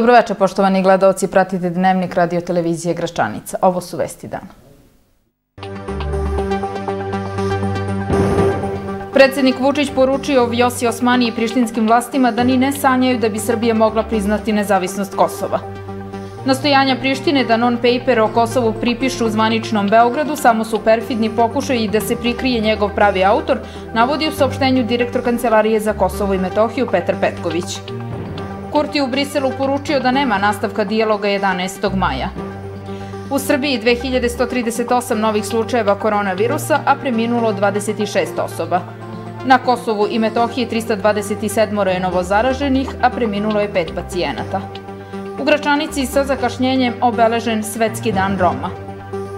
Dobroveče, poštovani gledalci, pratite Dnevnik radio televizije Gračanica. Ovo su vesti dana. Predsednik Vučić poručio Vjosi Osmani i prištinskim vlastima da ni ne sanjaju da bi Srbija mogla priznati nezavisnost Kosova. Nastojanja Prištine da non-paper o Kosovu pripišu zvaničnom Beogradu samo su perfidni pokušaj i da se prikrije njegov pravi autor, navodi u saopštenju direktor Kancelarije za Kosovo i Metohiju Petar Petković. Kurti u Briselu poručio da nema nastavka dijaloga 11. maja. U Srbiji 2138 novih slučajeva koronavirusa, a preminulo 26 osoba. Na Kosovu i Metohiji 327 je novozaraženih, a preminulo je pet pacijenata. U Gračanici sa zakašnjenjem obeležen Svetski dan Roma.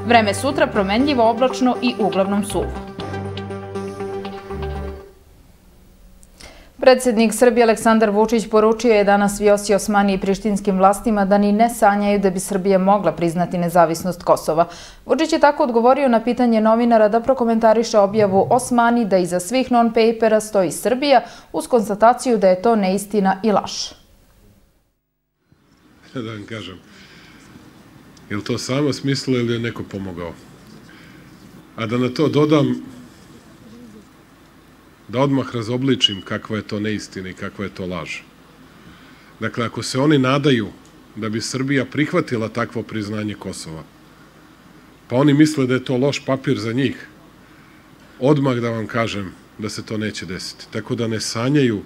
Vreme sutra promenljivo oblačno i uglavnom suvo. Predsednik Srbije Aleksandar Vučić poručio je danas Vjosi Osmani i prištinskim vlastima da ni ne sanjaju da bi Srbija mogla priznati nezavisnost Kosova. Vučić je tako odgovorio na pitanje novinara da prokomentariše objavu Osmani da iza svih non-papera stoji Srbija uz konstataciju da je to neistina i laž. Da vam kažem, je li to sama smisla ili je neko pomogao? A da na to dodam da odmah razobličim kakva je to neistina i kakva je to laž. Dakle, ako se oni nadaju da bi Srbija prihvatila takvo priznanje Kosova, pa oni misle da je to loš papir za njih, odmah da vam kažem da se to neće desiti. Tako da ne sanjaju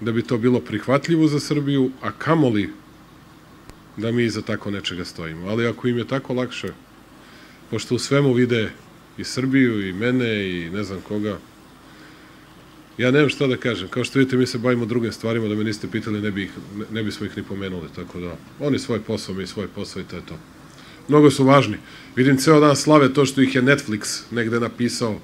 da bi to bilo prihvatljivo za Srbiju, a kamoli da mi iza tako nečega stojimo. Ali ako im je tako lakše, pošto u svemu vide i Srbiju, i mene, i ne znam koga, Ja nemam šta da kažem. Kao što vidite, mi se bavimo drugim stvarima, da me niste pitali, ne, bi ne bismo ih ni pomenuli. Tako da, oni svoj posao, mi svoj posao i to je to. Mnogo su važni. Vidim ceo dan slave to što ih je Netflix negde napisao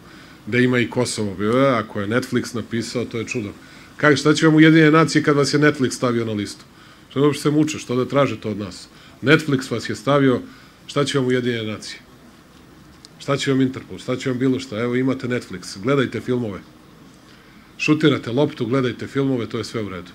da ima i Kosovo. E, ako je Netflix napisao, to je čudo. Kako, šta će vam Ujedinjene nacije kad vas je Netflix stavio na listu? Što da se muče, što da traže to od nas? Netflix vas je stavio, šta će vam Ujedinjene nacije? Šta će vam Interpol? Šta će vam bilo šta? Evo imate Netflix, gledajte filmove šutirate loptu, gledajte filmove, to je sve u redu.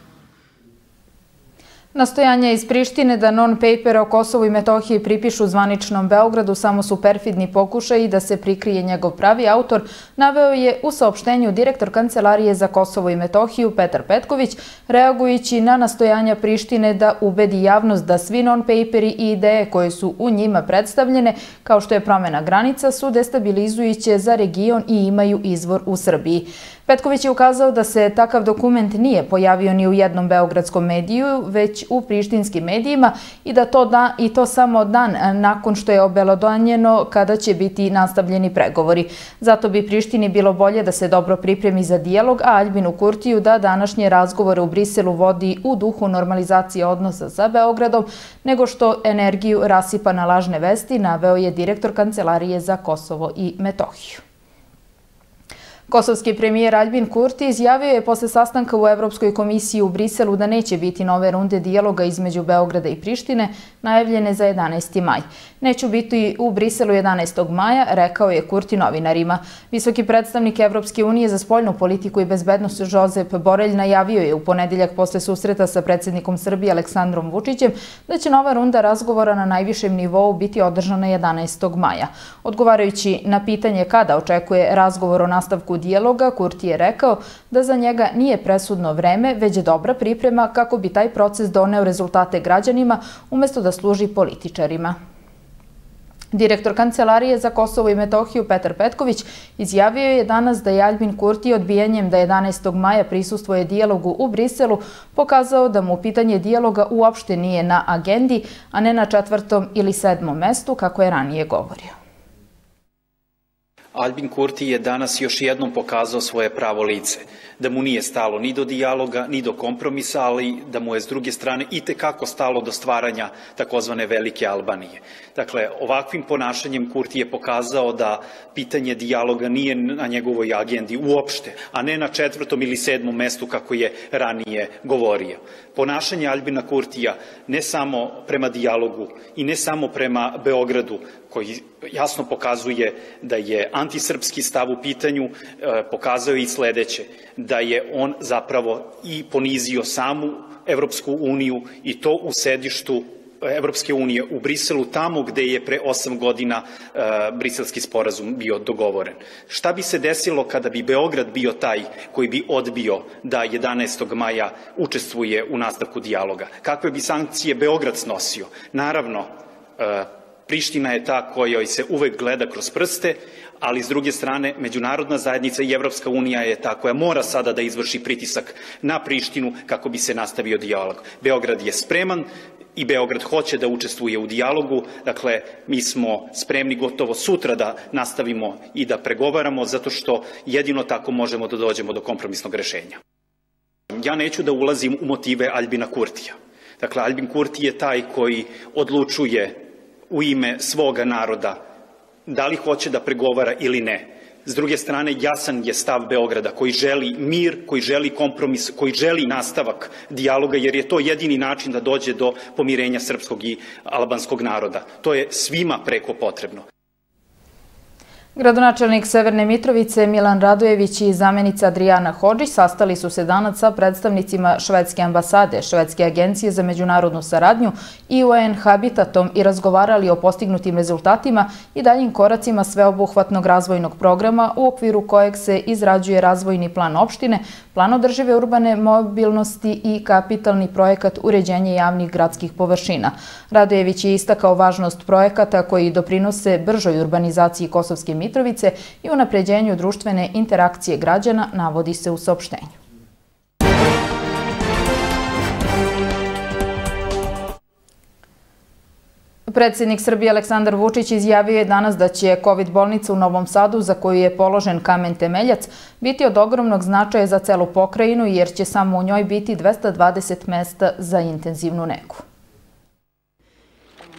Nastojanja iz Prištine da non-paper o Kosovu i Metohiji pripišu zvaničnom Beogradu samo su perfidni pokušaj i da se prikrije njegov pravi autor, naveo je u saopštenju direktor Kancelarije za Kosovo i Metohiju Petar Petković, reagujući na nastojanja Prištine da ubedi javnost da svi non-paperi i ideje koje su u njima predstavljene, kao što je promena granica, su destabilizujuće za region i imaju izvor u Srbiji. Petković je ukazao da se takav dokument nije pojavio ni u jednom beogradskom mediju, već u prištinskim medijima i da to da, i to samo dan nakon što je obelodanjeno kada će biti nastavljeni pregovori. Zato bi Prištini bilo bolje da se dobro pripremi za dijalog, a Aljbinu Kurtiju da današnje razgovore u Briselu vodi u duhu normalizacije odnosa sa Beogradom, nego što energiju rasipa na lažne vesti, naveo je direktor Kancelarije za Kosovo i Metohiju. Kosovski premijer Albin Kurti izjavio je posle sastanka u Evropskoj komisiji u Briselu da neće biti nove runde dijaloga između Beograda i Prištine, najavljene za 11. maj. Neću biti u Briselu 11. maja, rekao je Kurti novinarima. Visoki predstavnik Evropske unije za spoljnu politiku i bezbednost Žozep Borelj najavio je u ponedeljak posle susreta sa predsednikom Srbije Aleksandrom Vučićem da će nova runda razgovora na najvišem nivou biti održana 11. maja. Odgovarajući na pitanje kada očekuje razgovor o nastavku dijaloga, Kurti je rekao da za njega nije presudno vreme, već je dobra priprema kako bi taj proces doneo rezultate građanima umesto da služi političarima. Direktor Kancelarije za Kosovo i Metohiju Petar Petković izjavio je danas da je Aljbin Kurti odbijanjem da 11. maja prisustvoje dijalogu u Briselu pokazao da mu pitanje dijaloga uopšte nije na agendi, a ne na četvrtom ili sedmom mestu, kako je ranije govorio. Albin Kurti je danas još jednom pokazao svoje pravo lice, da mu nije stalo ni do dijaloga, ni do kompromisa, ali da mu je s druge strane i tekako stalo do stvaranja takozvane Velike Albanije. Dakle, ovakvim ponašanjem Kurti je pokazao da pitanje dijaloga nije na njegovoj agendi uopšte, a ne na četvrtom ili sedmom mestu kako je ranije govorio. Ponašanje Albina Kurtija ne samo prema dijalogu i ne samo prema Beogradu, koji jasno pokazuje da je antisrpski stav u pitanju, e, pokazao i sledeće, da je on zapravo i ponizio samu Evropsku uniju i to u sedištu Evropske unije u Briselu, tamo gde je pre osam godina e, briselski sporazum bio dogovoren. Šta bi se desilo kada bi Beograd bio taj koji bi odbio da 11. maja učestvuje u nastavku dijaloga? Kakve bi sankcije Beograd snosio? Naravno, e, Priština je ta kojoj se uvek gleda kroz prste, ali s druge strane međunarodna zajednica i Evropska unija je ta koja mora sada da izvrši pritisak na Prištinu kako bi se nastavio dijalog. Beograd je spreman, i Beograd hoće da učestvuje u dijalogu, dakle mi smo spremni gotovo sutra da nastavimo i da pregovaramo zato što jedino tako možemo da dođemo do kompromisnog rešenja. Ja neću da ulazim u motive Albina Kurtija. Dakle, Albin Kurti je taj koji odlučuje u ime svoga naroda da li hoće da pregovara ili ne. S druge strane, jasan je stav Beograda koji želi mir, koji želi kompromis, koji želi nastavak dijaloga, jer je to jedini način da dođe do pomirenja srpskog i albanskog naroda. To je svima preko potrebno. Gradonačelnik Severne Mitrovice Milan Radojević i zamenica Adriana Hođić sastali su se danas sa predstavnicima Švedske ambasade, Švedske agencije za međunarodnu saradnju i UN Habitatom i razgovarali o postignutim rezultatima i daljim koracima sveobuhvatnog razvojnog programa u okviru kojeg se izrađuje razvojni plan opštine, plan održive urbane mobilnosti i kapitalni projekat uređenja javnih gradskih površina. Radojević je istakao važnost projekata koji doprinose bržoj urbanizaciji Kosovske Mitrovice Mitrovice i unapređenju društvene interakcije građana, navodi se u saopštenju. Predsednik Srbije Aleksandar Vučić izjavio je danas da će COVID bolnica u Novom Sadu, za koju je položen kamen temeljac, biti od ogromnog značaja za celu pokrajinu, jer će samo u njoj biti 220 mesta za intenzivnu negu.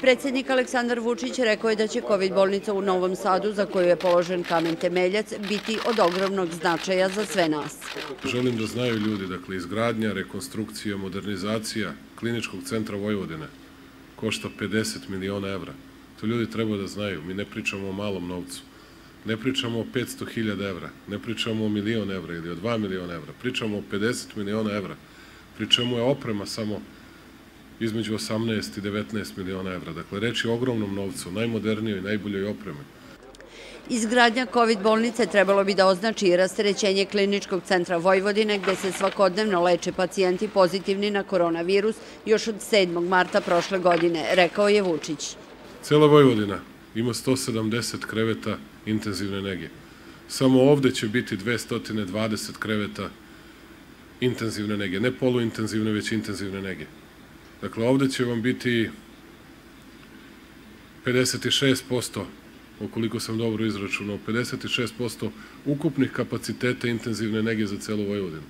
Predsednik Aleksandar Vučić rekao je da će COVID bolnica u Novom Sadu, za koju je položen kamen temeljac, biti od ogromnog značaja za sve nas. Želim da znaju ljudi, dakle, izgradnja, rekonstrukcija, modernizacija kliničkog centra Vojvodine košta 50 miliona evra. To ljudi treba da znaju. Mi ne pričamo o malom novcu. Ne pričamo o 500.000 evra, ne pričamo o milion evra ili o 2 miliona evra, pričamo o 50 miliona evra. Pričamo je oprema samo između 18 i 19 miliona evra. Dakle, reč je o ogromnom novcu, najmodernijoj i najboljoj opreme. Izgradnja COVID bolnice trebalo bi da označi i rasterećenje kliničkog centra Vojvodine, gde se svakodnevno leče pacijenti pozitivni na koronavirus još od 7. marta prošle godine, rekao je Vučić. Cela Vojvodina ima 170 kreveta intenzivne nege. Samo ovde će biti 220 kreveta intenzivne nege, ne poluintenzivne, već intenzivne nege. Dakle, ovde će vam biti 56%, ukoliko sam dobro izračunao, 56% ukupnih kapaciteta intenzivne nege za celu Vojvodinu.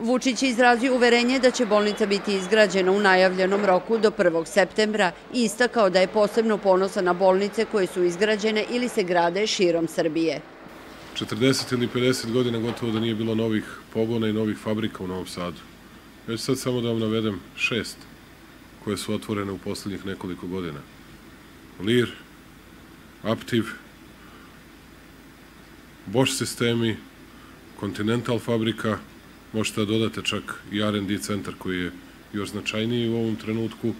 Vučić je izrazio uverenje da će bolnica biti izgrađena u najavljenom roku do 1. septembra i istakao da je posebno ponosa na bolnice koje su izgrađene ili se grade širom Srbije. 40 ili 50 godina gotovo da nije bilo novih pogona i novih fabrika u Novom Sadu. Ću sad samo da vam navedem šest koje su otvorene u poslednjih nekoliko godina. Lir, Aptiv, Bosch sistemi, Continental fabrika, možete da dodate čak i R&D centar koji je još značajniji u ovom trenutku,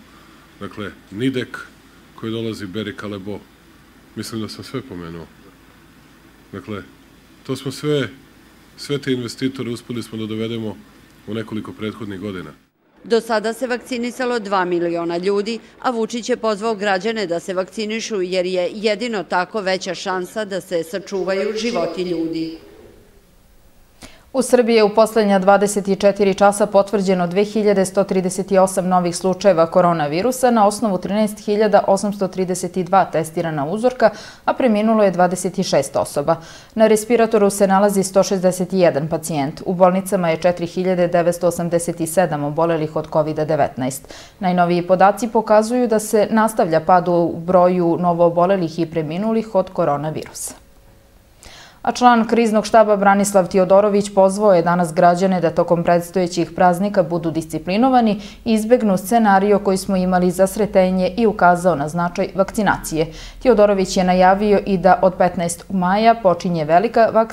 dakle Nidek koji dolazi Beri Kalebo, mislim da sam sve pomenuo. Dakle, to smo sve, sve te investitore uspeli smo da dovedemo u nekoliko prethodnih godina. Do sada se vakcinisalo 2 miliona ljudi, a Vučić je pozvao građane da se vakcinišu jer je jedino tako veća šansa da se sačuvaju životi ljudi. U Srbiji je u poslednja 24 časa potvrđeno 2138 novih slučajeva koronavirusa na osnovu 13.832 testirana uzorka, a preminulo je 26 osoba. Na respiratoru se nalazi 161 pacijent. U bolnicama je 4987 obolelih od COVID-19. Najnoviji podaci pokazuju da se nastavlja pad u broju novoobolelih i preminulih od koronavirusa. A član kriznog štaba Branislav Tiodorović pozvao je danas građane da tokom predstojećih praznika budu disciplinovani i izbegnu scenario koji smo imali za sretenje i ukazao na značaj vakcinacije. Tiodorović je najavio i da od 15. maja počinje velika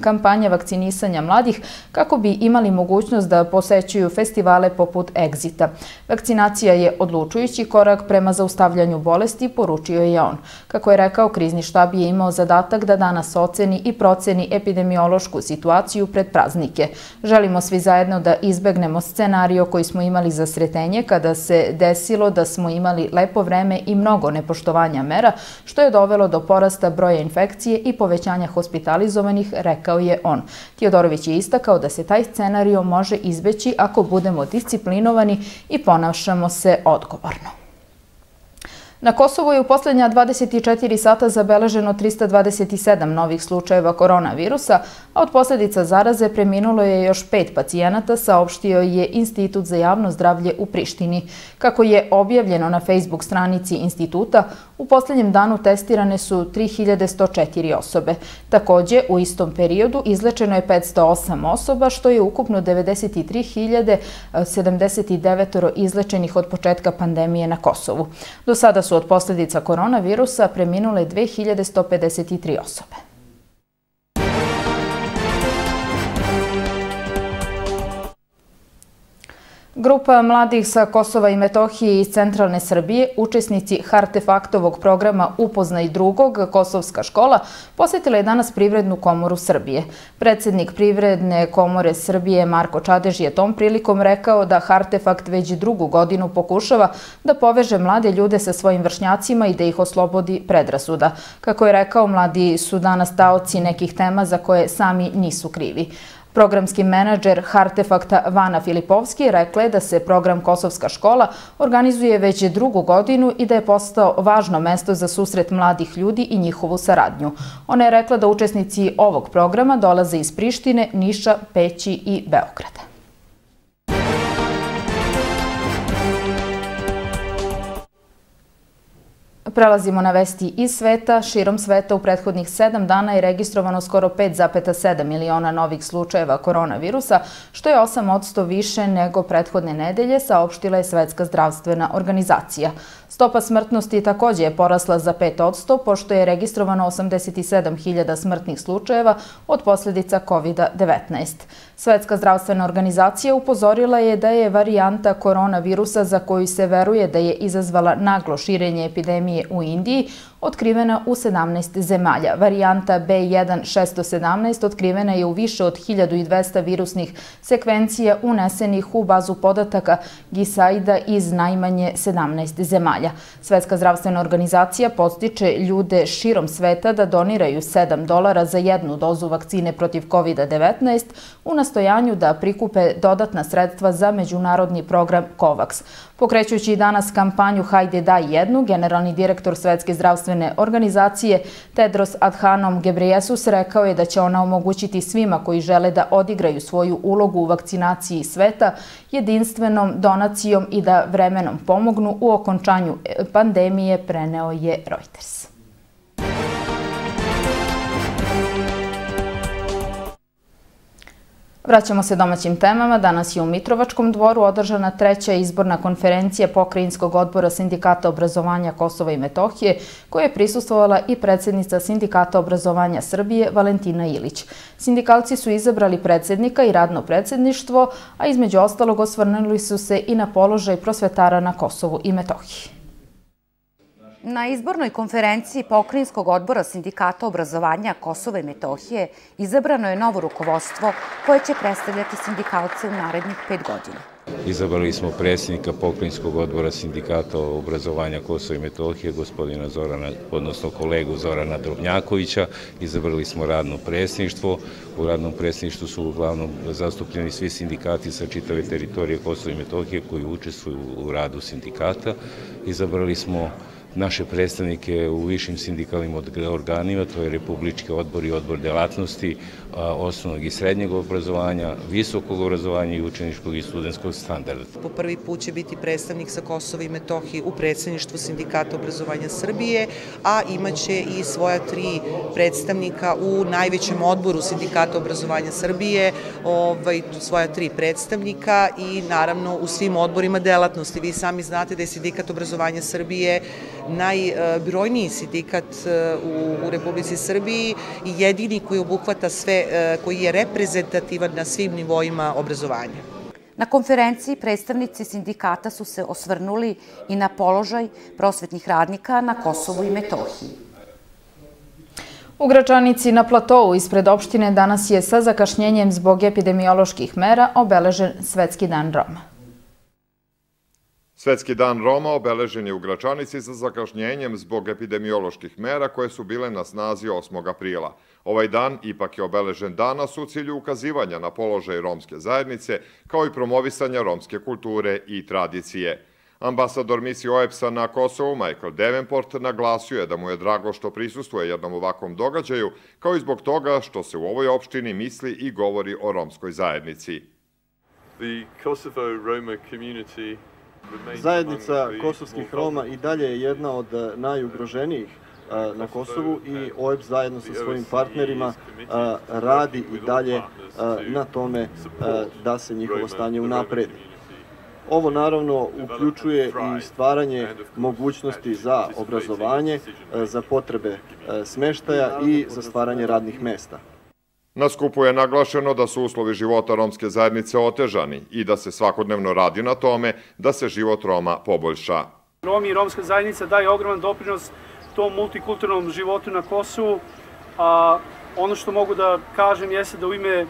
kampanja vakcinisanja mladih kako bi imali mogućnost da posećuju festivale poput Exita. Vakcinacija je odlučujući korak prema zaustavljanju bolesti, poručio je on. Kako je rekao, krizni štab je imao zadatak da danas oceni i proceni epidemiološku situaciju pred praznike. Želimo svi zajedno da izbegnemo scenario koji smo imali za sretenje kada se desilo da smo imali lepo vreme i mnogo nepoštovanja mera, što je dovelo do porasta broja infekcije i povećanja hospitalizovanih, rekao je on. Tiodorović je istakao da se taj scenario može izbeći ako budemo disciplinovani i ponašamo se odgovorno. Na Kosovu je u poslednja 24 sata zabeleženo 327 novih slučajeva koronavirusa, a od posljedica zaraze preminulo je još pet pacijenata, saopštio je Institut za javno zdravlje u Prištini. Kako je objavljeno na Facebook stranici instituta, u poslednjem danu testirane su 3104 osobe. Takođe, u istom periodu izlečeno je 508 osoba, što je ukupno 93.079 izlečenih od početka pandemije na Kosovu. Do sada su od posljedica koronavirusa preminule 2153 osobe. Grupa mladih sa Kosova i Metohije iz centralne Srbije, učesnici Hartefaktovog programa Upoznaj drugog, Kosovska škola, posjetila je danas Privrednu komoru Srbije. Predsednik Privredne komore Srbije Marko Čadež je tom prilikom rekao da Hartefakt već drugu godinu pokušava da poveže mlade ljude sa svojim vršnjacima i da ih oslobodi predrasuda. Kako je rekao, mladi su danas taoci nekih tema za koje sami nisu krivi. Programski menadžer Hartefakta Vana Filipovski rekla je da se program Kosovska škola organizuje već drugu godinu i da je postao važno mesto za susret mladih ljudi i njihovu saradnju. Ona je rekla da učesnici ovog programa dolaze iz Prištine, Niša, Peći i Beograda. Prelazimo na vesti iz sveta. Širom sveta u prethodnih sedam dana je registrovano skoro 5,7 miliona novih slučajeva koronavirusa, što je 8 više nego prethodne nedelje, saopštila je Svetska zdravstvena organizacija. Stopa smrtnosti takođe je porasla za 5 pošto je registrovano 87.000 smrtnih slučajeva od posljedica COVID-19. Svetska zdravstvena organizacija upozorila je da je varijanta koronavirusa za koju se veruje da je izazvala naglo širenje epidemije u Indiji otkrivena u 17 zemalja. Varijanta B1617 otkrivena je u više od 1200 virusnih sekvencija unesenih u bazu podataka Gisaida iz najmanje 17 zemalja. Svetska zdravstvena organizacija postiče ljude širom sveta da doniraju 7 dolara za jednu dozu vakcine protiv COVID-19 u nastojanju da prikupe dodatna sredstva za međunarodni program COVAX. Pokrećući danas kampanju Hajde daj jednu, generalni direktor Svetske zdravstvene organizacije Tedros Adhanom Ghebreyesus rekao je da će ona omogućiti svima koji žele da odigraju svoju ulogu u vakcinaciji sveta jedinstvenom donacijom i da vremenom pomognu u okončanju pandemije, preneo je Reuters. Vraćamo se domaćim temama. Danas je u Mitrovačkom dvoru održana treća izborna konferencija Pokrajinskog odbora Sindikata obrazovanja Kosova i Metohije, koja je prisustovala i predsjednica Sindikata obrazovanja Srbije Valentina Ilić. Sindikalci su izabrali predsjednika i radno predsjedništvo, a između ostalog osvrnuli su se i na položaj prosvetara na Kosovu i Metohiji. Na izbornoj konferenciji Pokrinjskog odbora Sindikata obrazovanja Kosova i Metohije izabrano je novo rukovodstvo koje će predstavljati sindikalce u narednih pet godina. Izabrali smo predsjednika Pokrinjskog odbora Sindikata obrazovanja Kosova i Metohije, gospodina Zorana, odnosno kolegu Zorana Drobnjakovića. Izabrali smo radno predsjedništvo. U radnom predsjedništvu su uglavnom zastupljeni svi sindikati sa čitave teritorije Kosova i Metohije koji učestvuju u radu sindikata. Izabrali smo naše predstavnike u višim sindikalnim organima, to je Republički odbor i odbor delatnosti osnovnog i srednjeg obrazovanja, visokog obrazovanja i učeničkog i studentskog standarda. Po prvi put će biti predstavnik sa Kosova i Metohije u predsedništvu Sindikata obrazovanja Srbije, a imaće i svoja tri predstavnika u najvećem odboru Sindikata obrazovanja Srbije, ovaj, svoja tri predstavnika i naravno u svim odborima delatnosti. Vi sami znate da je Sindikat obrazovanja Srbije najbrojniji sindikat e, u, u Republici Srbiji i jedini koji obuhvata sve, e, koji je reprezentativan na svim nivoima obrazovanja. Na konferenciji predstavnici sindikata su se osvrnuli i na položaj prosvetnih radnika na Kosovu i Metohiji. U Gračanici na platovu ispred opštine danas je sa zakašnjenjem zbog epidemioloških mera obeležen Svetski dan Roma. Svetski dan Roma obeležen je u Gračanici sa zakašnjenjem zbog epidemioloških mera koje su bile na snazi 8. aprila. Ovaj dan ipak je obeležen danas u cilju ukazivanja na položaj romske zajednice, kao i promovisanja romske kulture i tradicije. Ambasador misije OEPS-a na Kosovu, Michael Davenport, naglasio je da mu je drago što prisustuje jednom ovakvom događaju, kao i zbog toga što se u ovoj opštini misli i govori o romskoj zajednici. The Kosovo-Roma community Zajednica kosovskih Roma i dalje je jedna od eh, najugroženijih eh, na Kosovu i OEB zajedno sa svojim partnerima eh, radi i dalje na tome da se njihovo stanje unapredi. Ovo naravno uključuje i stvaranje mogućnosti za obrazovanje, za potrebe smeštaja i za stvaranje radnih mesta. Na skupu je naglašeno da su uslovi života romske zajednice otežani i da se svakodnevno radi na tome da se život Roma poboljša. Romi i romska zajednica daje ogroman doprinos tom multikulturnom životu na Kosovu. A, ono što mogu da kažem jeste da u ime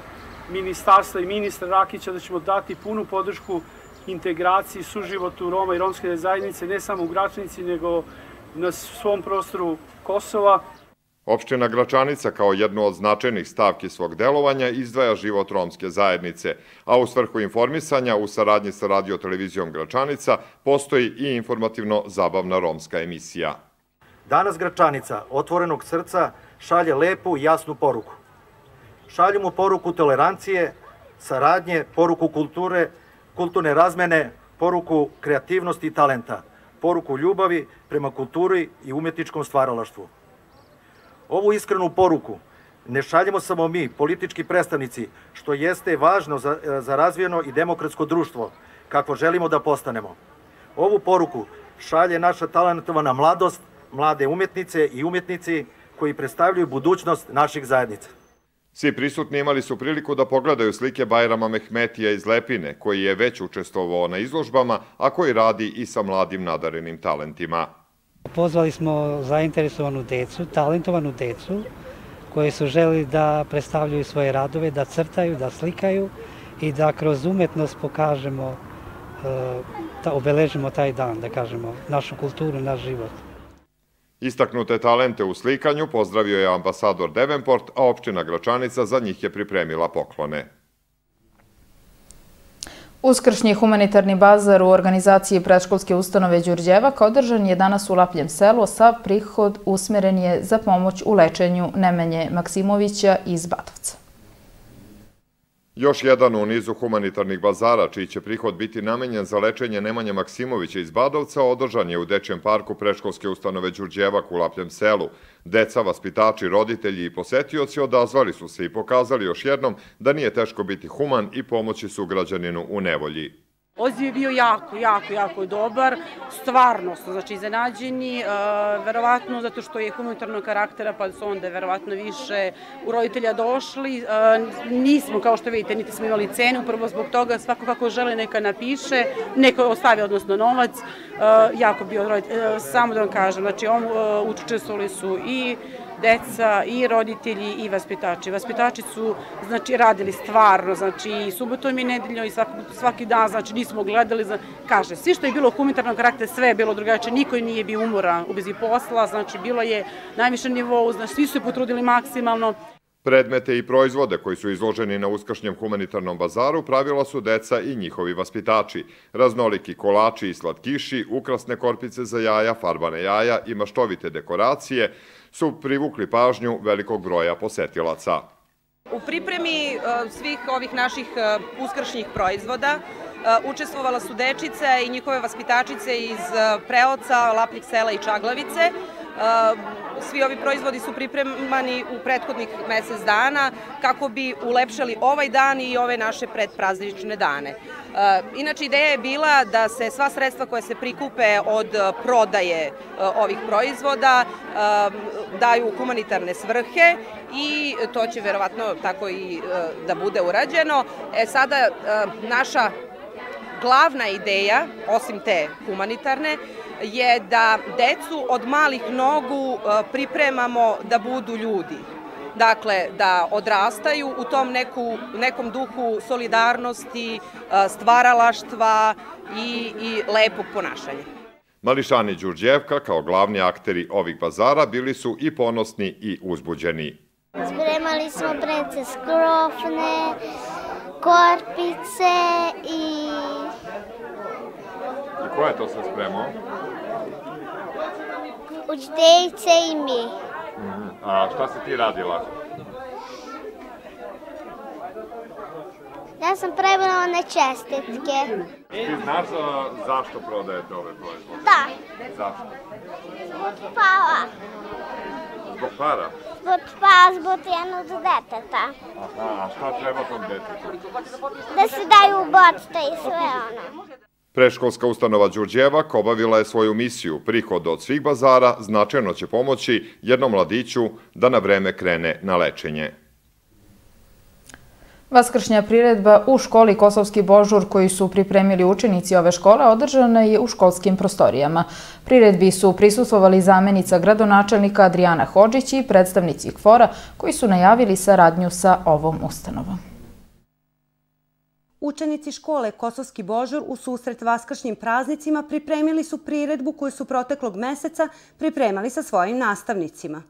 ministarstva i ministra Rakića da ćemo dati punu podršku integraciji, suživotu Roma i romske zajednice, ne samo u Gračnici, nego na svom prostoru Kosova. Opština Gračanica kao jednu od značajnih stavki svog delovanja izdvaja život romske zajednice, a u svrhu informisanja u saradnji sa radiotelevizijom Gračanica postoji i informativno-zabavna romska emisija. Danas Gračanica, otvorenog srca, šalje lepu i jasnu poruku. Šalju mu poruku tolerancije, saradnje, poruku kulture, kulturne razmene, poruku kreativnosti i talenta, poruku ljubavi prema kulturi i umetničkom stvaralaštvu. Ovu iskrenu poruku ne šaljemo samo mi, politički predstavnici, što jeste važno za, za razvijeno i demokratsko društvo, kako želimo da postanemo. Ovu poruku šalje naša talentovana mladost, mlade umetnice i umetnici koji predstavljaju budućnost naših zajednica. Svi prisutni imali su priliku da pogledaju slike Bajrama Mehmetija iz Lepine, koji je već učestvovao na izložbama, a koji radi i sa mladim nadarenim talentima. Pozvali smo zainteresovanu decu, talentovanu decu, koji su želi da predstavljaju svoje radove, da crtaju, da slikaju i da kroz umetnost pokažemo, da obeležimo taj dan, da kažemo, našu kulturu, naš život. Istaknute talente u slikanju pozdravio je ambasador Devenport, a opština Gračanica za njih je pripremila poklone. Uskršnji humanitarni bazar u organizaciji predškolske ustanove Đurđevak održan je danas u Lapljem selu, sav prihod usmeren je za pomoć u lečenju Nemenje Maksimovića iz Batovca. Još jedan u nizu humanitarnih bazara, čiji će prihod biti namenjen za lečenje Nemanja Maksimovića iz Badovca, održan je u Dečijem parku preškolske ustanove Đurđevak u Lapljem selu. Deca, vaspitači, roditelji i posetioci odazvali su se i pokazali još jednom da nije teško biti human i pomoći su građaninu u nevolji. Odziv je bio jako, jako, jako dobar, stvarno su znači, iznenađeni, uh, verovatno zato što je humanitarnog karaktera, pa su onda verovatno više u roditelja došli. Uh, nismo, kao što vidite, niti smo imali cenu, prvo zbog toga svako kako žele neka napiše, neko ostavi, odnosno novac, uh, jako bio roditelj. Samo da vam kažem, znači, učestvovali su i deca i roditelji i vaspitači. Vaspitači su znači radili stvarno, znači i subotom i nedeljom i svaki, svaki dan, znači nismo gledali, za, kaže, svi što je bilo humanitarnog karaktera, sve je bilo drugačije, niko nije bio umoran u bezi posla, znači bilo je najviše nivou, znači svi su se potrudili maksimalno. Predmete i proizvode koji su izloženi na uskršnjem humanitarnom bazaru pravila su deca i njihovi vaspitači. Raznoliki kolači i slatkiši, ukrasne korpice za jaja, farbane jaja i maštovite dekoracije su privukli pažnju velikog broja posetilaca. U pripremi uh, svih ovih naših uh, uskršnjih proizvoda uh, učestvovala su dečice i njihove vaspitačice iz Preoca, Lapnih sela i Čaglavice. Svi ovi proizvodi su pripremani u prethodnih mesec dana kako bi ulepšali ovaj dan i ove naše predpraznične dane. Inače, ideja je bila da se sva sredstva koje se prikupe od prodaje ovih proizvoda daju u humanitarne svrhe i to će verovatno tako i da bude urađeno. E sada naša glavna ideja, osim te humanitarne, je da decu od malih nogu e, pripremamo da budu ljudi. Dakle, da odrastaju u tom neku, nekom duhu solidarnosti, e, stvaralaštva i, i lepog ponašanja. Mališani Đurđevka, kao glavni akteri ovih bazara, bili su i ponosni i uzbuđeni. Spremali smo brece skrofne, korpice i... I ko je to sve spremao? Učiteljice i mi. Mm A šta si ti radila? Ja sam prebrala one čestitke. Ti znaš zašto prodajete ove proizvode? Da. Zašto? Zbog para. Zbog para? Zbog para, zbog jednog deteta. Aha, a šta treba tom detetu? Da se daju bocte i sve ono. Preškolska ustanova Đurđevak obavila je svoju misiju. Prihod od svih bazara značajno će pomoći jednom mladiću da na vreme krene na lečenje. Vaskršnja priredba u školi Kosovski Božur koji su pripremili učenici ove škole održana je u školskim prostorijama. Priredbi su prisustvovali zamenica gradonačelnika Adriana Hođić i predstavnici KFOR-a koji su najavili saradnju sa ovom ustanovom. Učenici škole Kosovski Božur u susret vaskršnjim praznicima pripremili su priredbu koju su proteklog meseca pripremali sa svojim nastavnicima.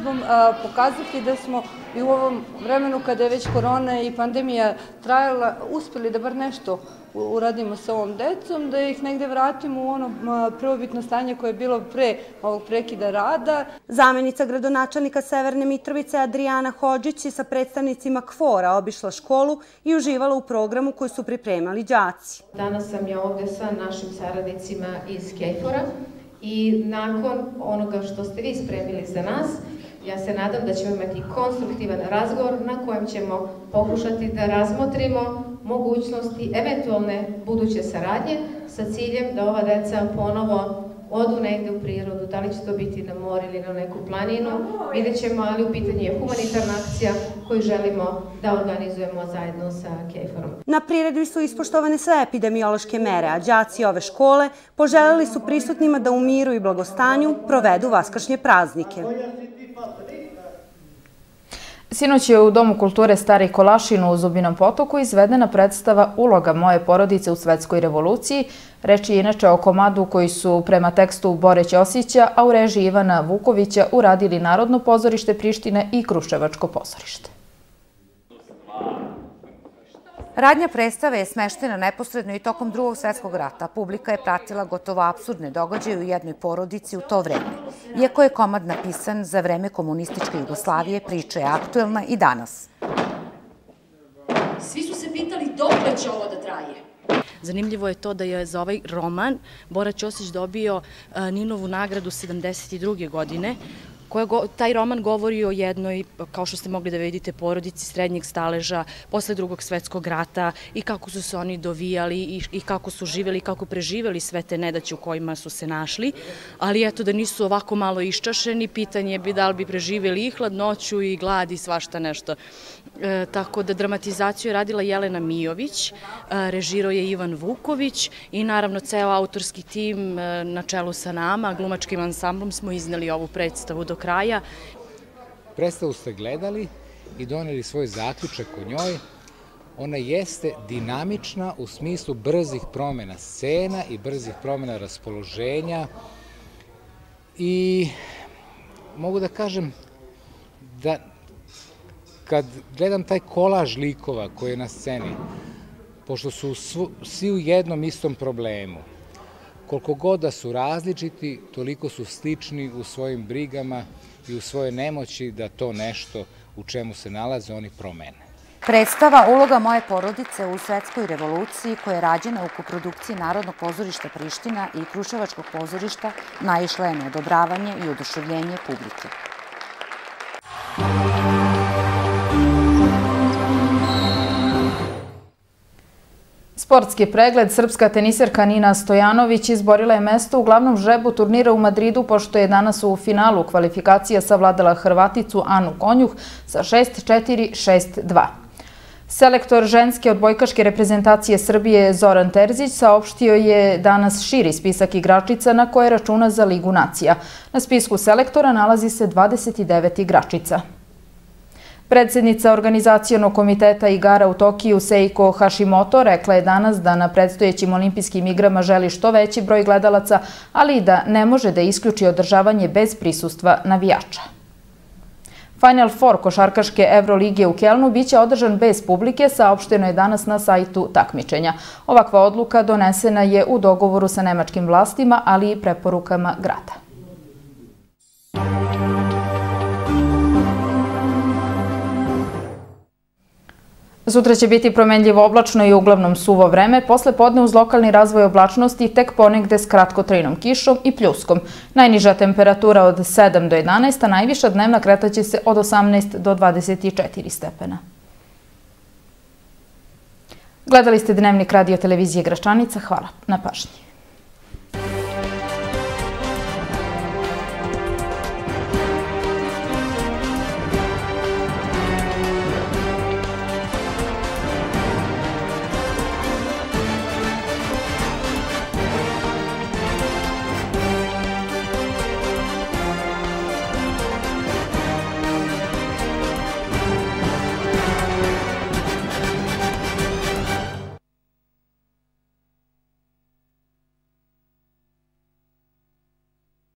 Priredbom pokazati da smo i u ovom vremenu kada je već korona i pandemija trajala, uspeli da bar nešto uradimo sa ovom decom, da ih negde vratimo u ono prvobitno stanje koje je bilo pre ovog prekida rada. Zamenica gradonačelnika Severne Mitrovice Adriana Hođić je sa predstavnicima KFOR-a obišla školu i uživala u programu koji su pripremali đaci. Danas sam ja ovde sa našim saradnicima iz KFOR-a i nakon onoga što ste vi spremili za nas, ja se nadam da ćemo imati konstruktivan razgovor na kojem ćemo pokušati da razmotrimo mogućnosti eventualne buduće saradnje sa ciljem da ova deca ponovo odu negde u prirodu, da li će to biti na mor ili na neku planinu, vidjet ćemo, ali u pitanju je humanitarna akcija koju želimo da organizujemo zajedno sa KFOR-om. Na priredbi su ispoštovane sve epidemiološke mere, a đaci ove škole poželjeli su prisutnima da u miru i blagostanju provedu vaskršnje praznike. Sinoć je u Domu kulture Stari Kolašin u Zubinom potoku izvedena predstava Uloga moje porodice u svetskoj revoluciji. Reč je inače o komadu koji su prema tekstu Bore Ćosića, a u režiji Ivana Vukovića uradili Narodno pozorište Prištine i Kruševačko pozorište. Radnja predstave je smeštena neposredno i tokom drugog svetskog rata. Publika je pratila gotovo absurdne događaje u jednoj porodici u to vreme. Iako je komad napisan za vreme komunističke Jugoslavije, priča je aktuelna i danas. Svi su se pitali dok će ovo da traje. Zanimljivo je to da je za ovaj roman Bora Ćosić dobio Ninovu nagradu 72. godine koja go, taj roman govori o jednoj, kao što ste mogli da vidite, porodici srednjeg staleža posle drugog svetskog rata i kako su se oni dovijali i, i kako su živeli i kako preživeli sve te nedaće u kojima su se našli, ali eto da nisu ovako malo iščašeni, pitanje bi da li bi preživeli i hladnoću i glad i svašta nešto. E, tako da dramatizaciju je radila Jelena Mijović, e, režirao je Ivan Vuković i naravno ceo autorski tim e, na čelu sa nama, glumačkim ansamblom smo izneli ovu predstavu do kraja. Predstavu ste gledali i doneli svoj zaključak o njoj, ona jeste dinamična u smislu brzih promjena scena i brzih promjena raspoloženja i mogu da kažem da kad gledam taj kolaž likova koji je na sceni, pošto su svi u jednom istom problemu, koliko god da su različiti, toliko su slični u svojim brigama i u svojoj nemoći da to nešto u čemu se nalaze oni promene. Predstava Uloga moje porodice u svetskoj revoluciji koja je rađena u koprodukciji Narodnog pozorišta Priština i Kruševačkog pozorišta naišla je na odobravanje i oduševljenje publike. Sportski pregled srpska teniserka Nina Stojanović izborila je mesto u glavnom žrebu turnira u Madridu pošto je danas u finalu kvalifikacija savladala Hrvaticu Anu Konjuh sa 6-4-6-2. Selektor ženske odbojkaške reprezentacije Srbije Zoran Terzić saopštio je danas širi spisak igračica na koje računa za Ligu nacija. Na spisku selektora nalazi se 29 igračica. Predsednica Organizacijonog komiteta igara u Tokiju Seiko Hashimoto rekla je danas da na predstojećim olimpijskim igrama želi što veći broj gledalaca, ali i da ne može da isključi održavanje bez prisustva navijača. Final Four košarkaške Evrolige u Kelnu biće održan bez publike, saopšteno je danas na sajtu takmičenja. Ovakva odluka donesena je u dogovoru sa nemačkim vlastima, ali i preporukama grada. Sutra će biti promenljivo oblačno i uglavnom suvo vreme, posle podne uz lokalni razvoj oblačnosti tek ponegde s kratkotrajnom kišom i pljuskom. Najniža temperatura od 7 do 11, a najviša dnevna kretaće se od 18 do 24 stepena. Gledali ste Dnevnik radio televizije Gračanica. Hvala na pažnji.